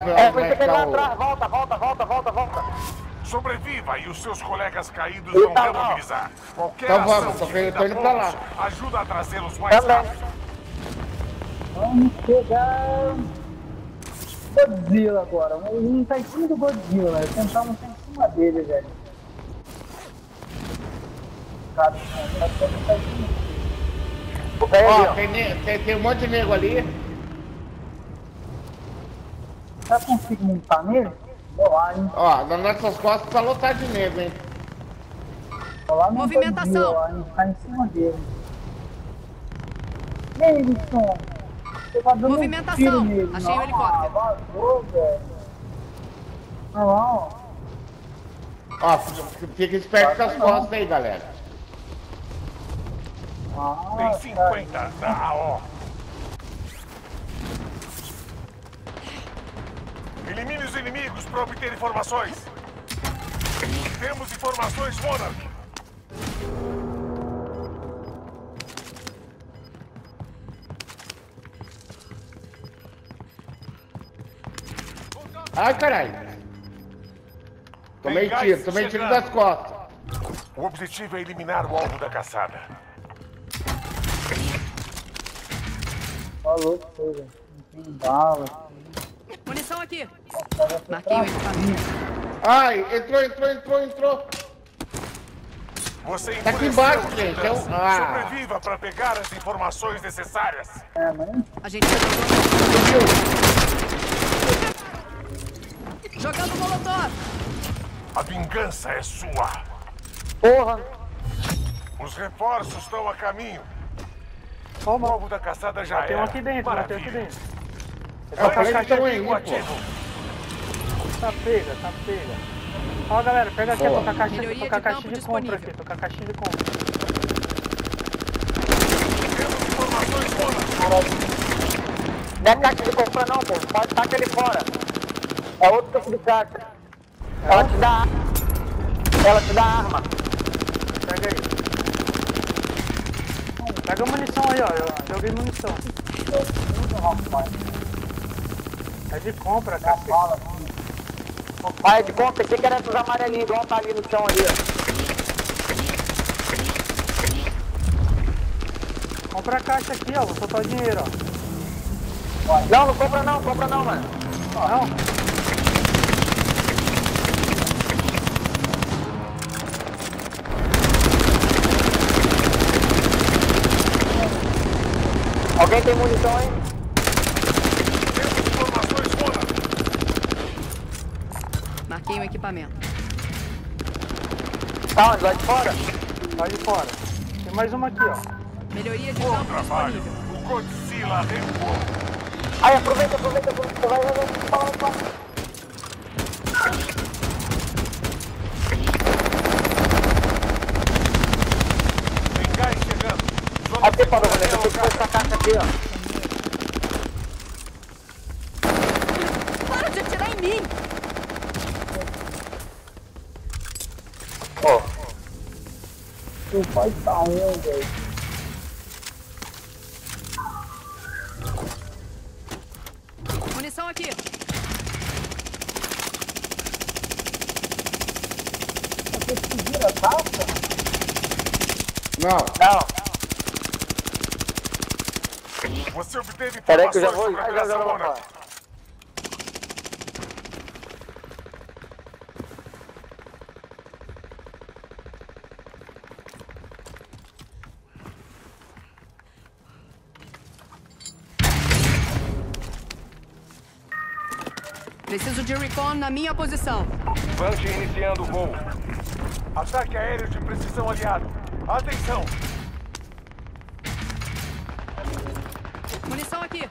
É, foi pegar lá atrás, volta, volta, volta, volta, volta. Sobreviva e os seus colegas caídos Eu vão tá, remobilizar. Qualquer Então ação vamos, só de que eu tô indo pra lá. ajuda a trazê-los mais rápido. Vamos pegar. Godzilla agora. Um tá em cima do Godzilla, velho. Tentar montar em cima dele, velho. Cara, tá tá em cima. Ó, tem, tem, tem um monte de nego ali. Já consigo montar nele? Vou lá, hein? Ó, nas nossas costas tá lotado de nego, hein? Vou lá no Movimentação. Lá, hein? Tá em cima dele. E aí, Lisson? Você tá dando Movimentação. Um tiro nele, Achei o não? helicóptero. Ah, vazou, velho. Olha lá, ó. Ó, fica esperto com as costas aí, galera. Ah, Tem cara. 50 da AO. Elimine os inimigos para obter informações. Temos informações, Monarch. Ai, caralho. Tomei Tem tiro, tomei tiro das costas. O objetivo é eliminar o alvo da caçada. Falou que foi, velho. Não tem bala. Aqui. Marquei o equipamento. Ai, entrou, entrou, entrou, entrou. Você Tá aqui embaixo, gente, é um- ah. Sobreviva para pegar as informações necessárias. É, mas A gente Subiu. jogando... Molotov. A vingança é sua. Porra. Os reforços estão a caminho. O Toma. alvo da caçada já Tem era. um aqui dentro, tem um aqui dentro. Eu falei que estão aí, pô. ativo. Tá pega, tá pega. Ó, galera, pega aqui, tô com a caixinha, tô com a caixinha campo de compra disponível. aqui, tô com a caixinha de compra. Não é caixa de compra não, pô. Pode tacar ele fora. É outro tipo de caixa. Ela te dá. Ela te dá arma. Pega aí. Pega a munição aí, ó. Eu joguei munição. É de compra, cara. Vai de compra, achei que era esses amarelinhos, igual tá ali no chão ali, ó. Compra a caixa aqui, ó. Vou soltar o dinheiro, ó. Não, não compra não, compra não, mano. Não? Alguém tem munição aí? Temos informações, Monarch. Marquei o equipamento. Tá onde? Lá de fora? Tá de fora. Tem mais uma aqui, ó. Melhoria de Bom campo trabalho. disponível. O Godzilla recuou. Aí, aproveita, aproveita, aproveita. Vai, vai, vai. Fala, fala. Tem gás chegando. Zona Aqui, Paulo, segura eu tenho que pôr essa caixa aqui, ó. Para de atirar em mim. Ó. Seu pai tá um, velho. Munição aqui. Você segura a taça? Não. Não. Você obteve Peraí que eu já vou. Já, já, já, vou falar. Preciso de recon na minha posição. Punch iniciando o voo. Ataque aéreo de precisão aliado. Atenção! Munição aqui.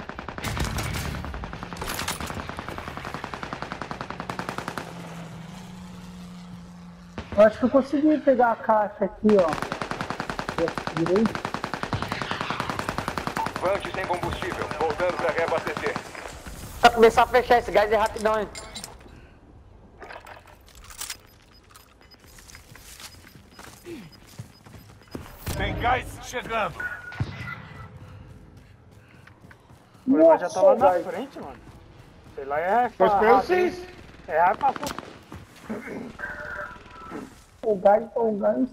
Eu acho que eu consegui pegar a caixa aqui, ó. Direito. Punch sem combustível. Voltando para reabastecer. Pra começar a fechar esse gás é rapidão, hein? Tem gás chegando. Pô, já tá lá na frente, mano. Sei lá, é Tô esperando rápido, hein? vocês. É pra fu- O gás, o gás.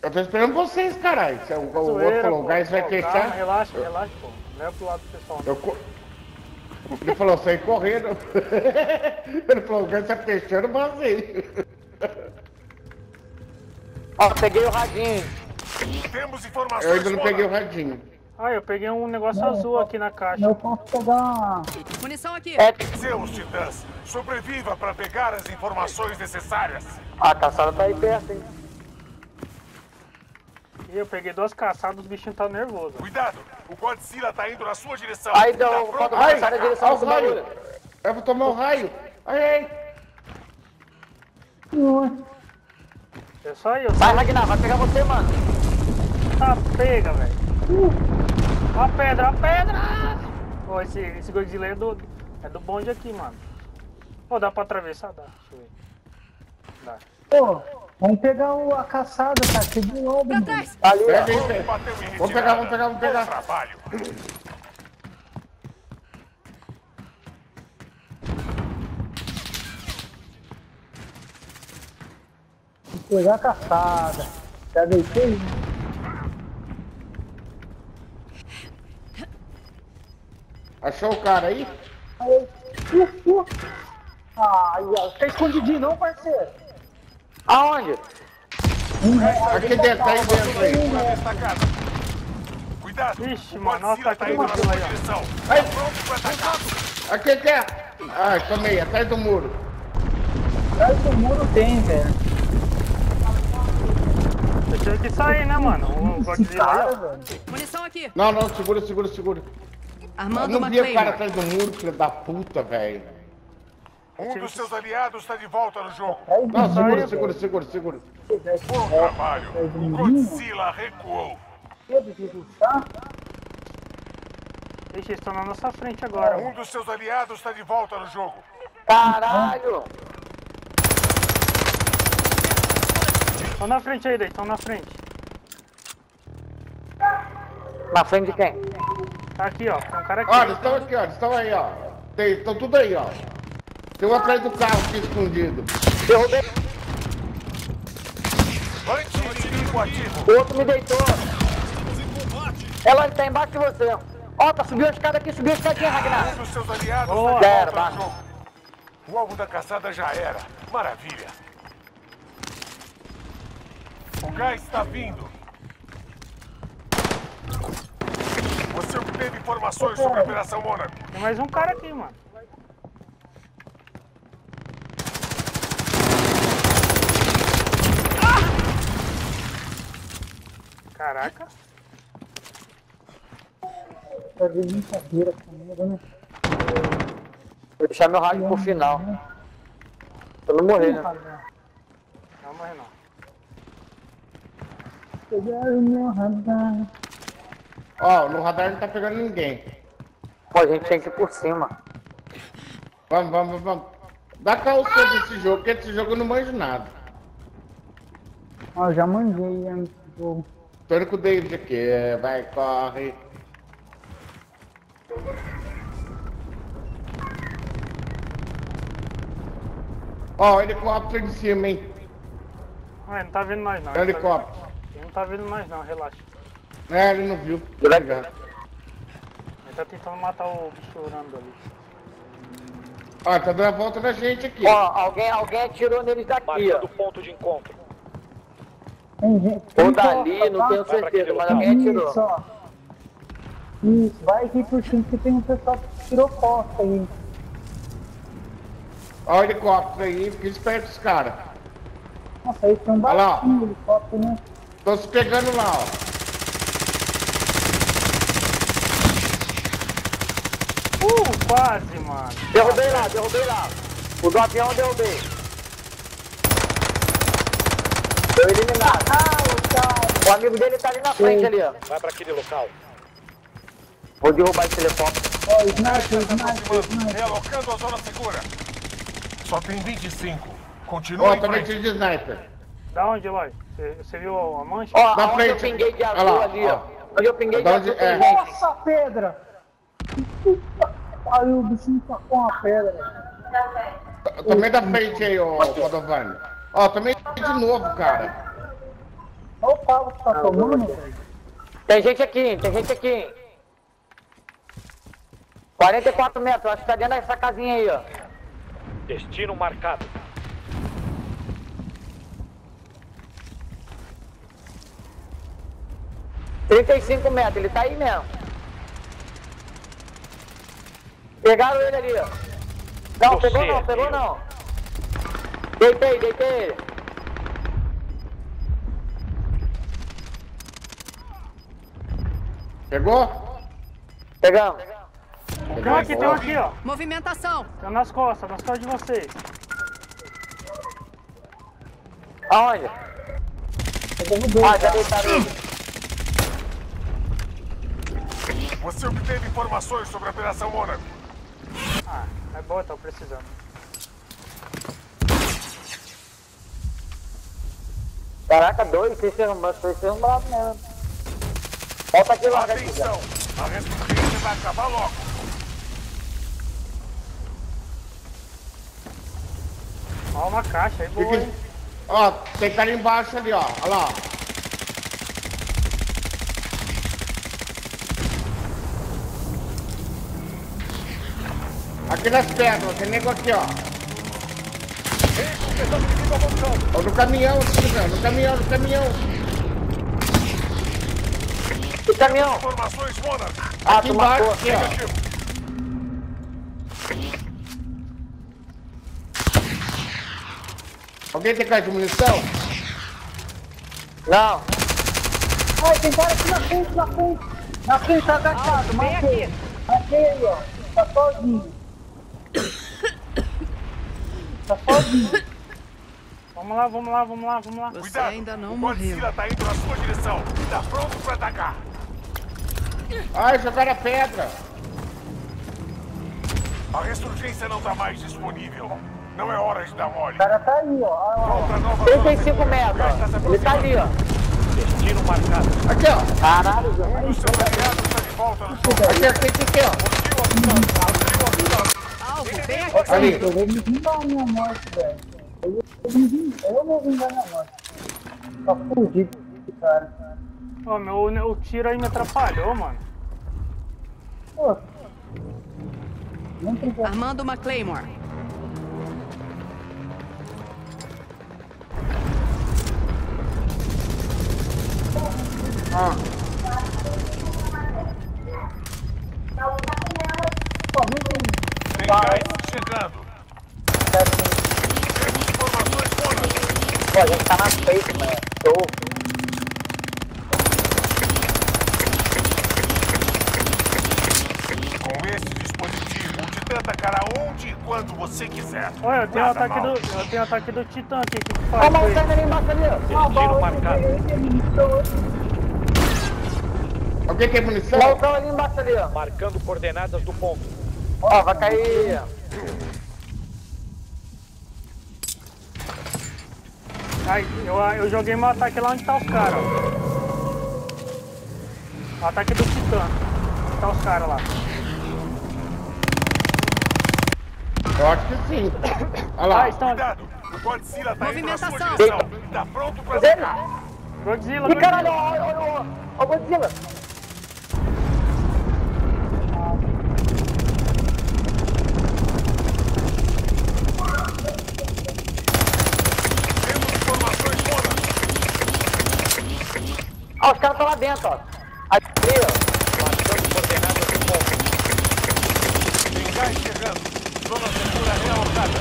Eu tô esperando vocês, caralho. Se O, o outro falou, o gás vai calma, Relaxa, relaxa, pô. Leva pro lado do pessoal. Eu Ele falou, saí correndo. Ele falou, o gás tá fechando, mas assim. Ó, peguei o radinho. Temos informações Eu ainda não peguei o radinho. Ah, eu peguei um negócio Não, azul aqui na caixa. Eu posso pegar. Munição aqui. É, Seus titãs, sobreviva para pegar as informações necessárias. a caçada tá aí perto, hein? Eu peguei duas caçadas, os bichinhos tá nervoso. Cuidado, o Godzilla tá indo na sua direção. Aí Tá deu, pronto quando pra- começar a direção Ai, desse ó o raio. bagulho. Eu vou tomar o raio. Ai, ai. É só eu, Vai, Ragnar, vai pegar você, mano. Tá pega, velho. Uh, ó a pedra, a pedra! Ó, esse, esse Godzilla é do, é do bonde aqui, mano. Ó, dá pra atravessar? Dá, deixa eu ver. Dá. Pô, vamos pegar o, a caçada, tá cheio de obra. Pra trás. Ali, Pega ó. aí, Vamos pegar, vamos pegar, vamos pegar. Bom trabalho. Vamos pegar a caçada. Já deitei? Achou o cara aí? Aí, uh, uh. Ai, ó, tá escondidinho não, parceiro? Aonde? Um. Aqui dentro, tá aí dentro aí. Cuidado, Ixi, mano, ó, tá aqui indo na sua aí, direção. Para atacar. Aqui, aqui. Ai, tomei, atrás do muro. Atrás do muro tem, velho. Eu tive que sair, né, mano? O Godzilla aí, velho. Munição aqui. Não, não, segura, segura, segura. Eu Armando não uma vi o cara atrás do muro, filho da puta, velho. Um dos seus aliados está de volta no jogo. Não, segura, segura, segura, segura. Bom trabalho. O Godzilla recuou. Ixi, eles estão na nossa frente agora. Um dos seus aliados está de volta no jogo. Caralho. Estão na frente aí, daí, estão na frente. Na frente de quem? Tá aqui, ó. Tem um cara aqui. Olha, eles estão aqui, ó. Eles estão aí, ó. Estão tudo aí, ó. Tem um atrás do carro aqui escondido. Derrubei. O outro me deitou. Ela tá embaixo de você. Ó, tá subindo a escada aqui, subiu a escadinha, Ragnar. Um dos seus aliados está de Era. O alvo da caçada já era. Maravilha. O gás está vindo. Você obteve informações sobre a Operação Monarch. Tem mais um cara aqui, mano. Caraca. Tá de brincadeira comigo, né? Vou deixar meu rádio pro final. Pra não morrer, né? Não morre não. Pegaram meu radar. Ó, no radar não tá pegando ninguém. Pô, a gente tem que ir por cima. Vamos, vamos, vamos. Dá calça desse jogo, porque esse jogo eu não manjo nada. Ó, já mandei já no jogo. Tô indo com o David aqui. é, Vai, corre. Ó, helicóptero em cima, hein? Ah, ele não tá vendo nós não. Ele tá Helicóptero. Ele não tá vendo nós não, relaxa. É, ele não viu. Obrigado. Ele tá tentando matar o bicho orando ali. Ó, tá dando a volta da gente aqui. Ó, alguém, alguém atirou neles daqui, ó. ponto de encontro. Tem gente. Ou dali, costa, não tá? tenho certeza, mas alguém atirou. Isso, ó. Isso, vai aqui por cima que tem um pessoal que tirou costa aí. Ó o helicóptero aí, fica esperto os caras. Nossa, aí tem um Olha helicóptero, né? Tô se pegando lá, ó. Uh, quase, mano. Derrubei lá, derrubei lá. O do avião derrubei. Foi eliminado. O amigo dele tá ali na frente ali, ó. Vai para aquele local. Vou derrubar esse helicóptero. Ó, sniper, Está sniper, aproximando, sniper. realocando a zona segura. Só tem 25. Ó, Continua em também frente. de sniper. Da onde, Eloy? Você- viu a mancha? Ó, Na aonde eu frente. pinguei de azul lá, ali, ó. ó. Onde eu pinguei de Da azul onde- tem é. gente. Nossa, pedra! pariu, o bichinho tacou uma pedra. Também da frente aí, ô Codovani. Ó, também de novo, cara. Olha o pau que tá tomando, velho. Tem gente aqui, tem gente aqui. 44 metros, acho que tá dentro dessa casinha aí, ó. Destino marcado. Trinta e cinco metros, ele tá aí mesmo. Pegaram ele ali, ó. Não, Você pegou não, pegou meu. não. Deitei, deitei ele. Pegou? Pegamos. Tem um aqui, tem um aqui, ó. Movimentação. Tem um nas costas, nas costas de vocês. Aonde? Pegamos. Ah, já deitaram ele. Você obteve informações sobre a Operação Mônaco. Ah, é boa, tô precisando. Caraca, dois, vocês são, vocês são bravos mesmo. Volta aqui logo aqui. Atenção! A ressurgência vai acabar logo. Ó, uma caixa aí, boa, hein? Ó, tem cara embaixo ali, ó. Olha lá. Aqui nas pedras, tem nego aqui, ó. Ó, no caminhão, Silvio, no caminhão, no caminhão. O caminhão. Informações Mônaco. Ah, Aqui embaixo, aqui, ó. Alguém tem cara de munição? Não. Ai, tem cara aqui na frente, na frente. Na frente, tá agachado. Matei. Matei aí, ó. Tá sozinho. Tá sozinho. Vamos lá, vamos lá, vamos lá, vamos lá. Você Cuidado. ainda não o morreu. Godzilla tá indo na sua direção. Tá pronto pra atacar. Ai, jogaram a pedra. A ressurgência não tá mais disponível. Não é hora de dar mole. O cara tá aí, ó. Ó. Outra nova zona 35 segura. metros. Ele tá ali, ó. Destino marcado. Aqui, ó. Caralho, João. Um dos seus aliados está de volta no seu Aqui, aqui, aqui, aqui, ó. Alvo, bem aqui. Ali. Eu vou me vingar a minha morte, velho. Eu me vingar, minha morte. Tá fudido cara. Ó, meu, o tiro aí me atrapalhou, mano. Pô. Não. Armando uma Claymore. Pô, não tem. Pô, a gente tá na frente, mano. Show. Com esse dispositivo, o Titã atacará onde e quando você quiser. Olha, eu tenho Nada ataque mal. do. Eu tenho ataque do Titã aqui. Que, Ó, faz? o montanha ali embaixo ali, ó. Destino marcado. Alguém tem munição? Maltão ali embaixo ali, ó. Marcando coordenadas do ponto. Ó, vai cair. Ai, eu, eu joguei meu ataque lá onde tá os caras, ó. Ataque do Titã. Onde tá os caras lá. Eu acho que sim. Olha lá. Ah, estão. Cuidado, o Godzilla tá indo na sua Movimentação. direção. Tá pronto pra. Godzilla, caralho, Godzilla. ó, ó, ó, Godzilla. Os caras estão lá dentro, ó. Ali, ó. Marcando coordenadas do ponto. Tem gás chegando. Zona segura realocada.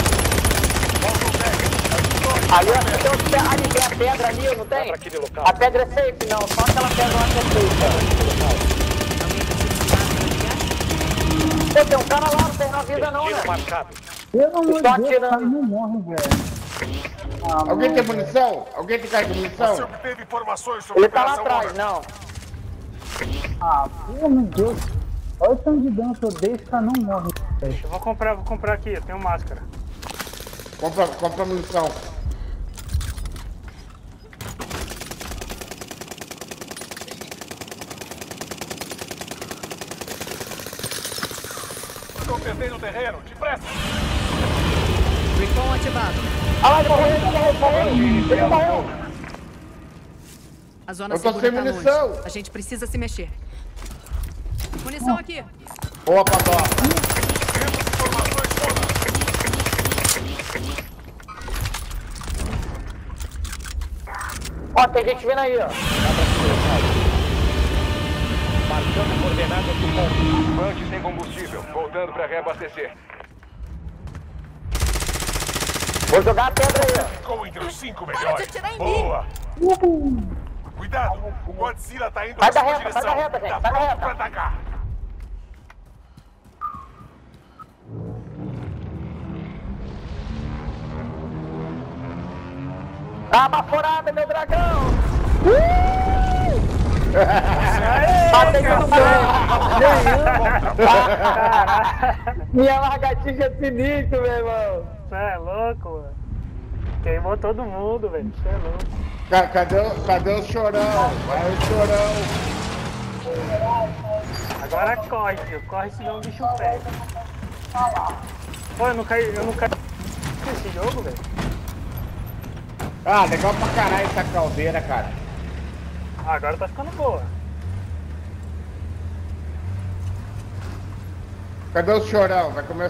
Faltam 10. Ali, ó, tem, uns ali tem a pedra ali, não tem? A pedra é safe, não. Só aquela pedra lá que é safe, Pô, tem um cara lá, não tem na vida não, né? o cara atirando. não morre, velho. Ah, Alguém tem munição? Alguém tem cara de Você munição? obteve informações sobre Ele tá lá atrás, não. Ah, pelo amor de Deus. Olha o tanto de dano que eu dei, esse cara não morre. Eu vou comprar, vou comprar aqui, eu tenho máscara. Compra, compra munição. Faltam Acertei no terreno. Depressa. Recon ativado. Ah ele morreu, ele morreu, ele morreu. Ele morreu. A zona Eu tô sem tá munição. longe. A gente precisa se mexer. Munição aqui. Boa, Patota. Temos informações todas. Ó, tem gente vindo aí, ó. Marcando coordenadas do ponto. Bante sem combustível. Voltando para reabastecer. Vou jogar a pedra aí, ó. Ficou entre os cinco melhores. Boa. Cuidado. O Godzilla tá indo Vai na da sua reta, vai direção. da reta, gente, Tá vai da pronto reta. pra atacar. Dá uma furada, meu dragão. Matei todo mundo. Minha largatinha é sinistro, meu irmão. Você é louco, mano. Queimou todo mundo, velho. Você é louco. Ca- Cadê, o- cadê o chorão? Vai o chorão. Agora corre, filho. Corre senão o bicho pega. Pô, eu não caí. Eu não caí nesse jogo, velho. Ah, legal pra caralho essa caldeira, cara. Agora tá ficando boa. Cadê o chorão? Vai comer